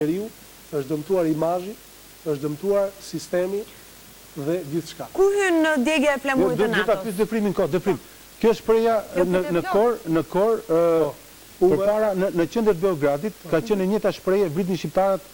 njeriu, është dëmtuar imazhi, është dëmtuar sistemi dhe jo, gjithë shka. Ku hynë në degje e flemurit të NATO? Dhe ta pysë dëprimin dëprim. Kjo është preja në kor, në kor, po, për para, në qëndër Beogradit, ka po. qënë një të shpreje, vritin shqiptarët